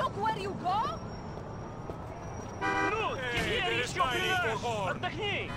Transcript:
look where you go? Ну, теперь еще отдохни!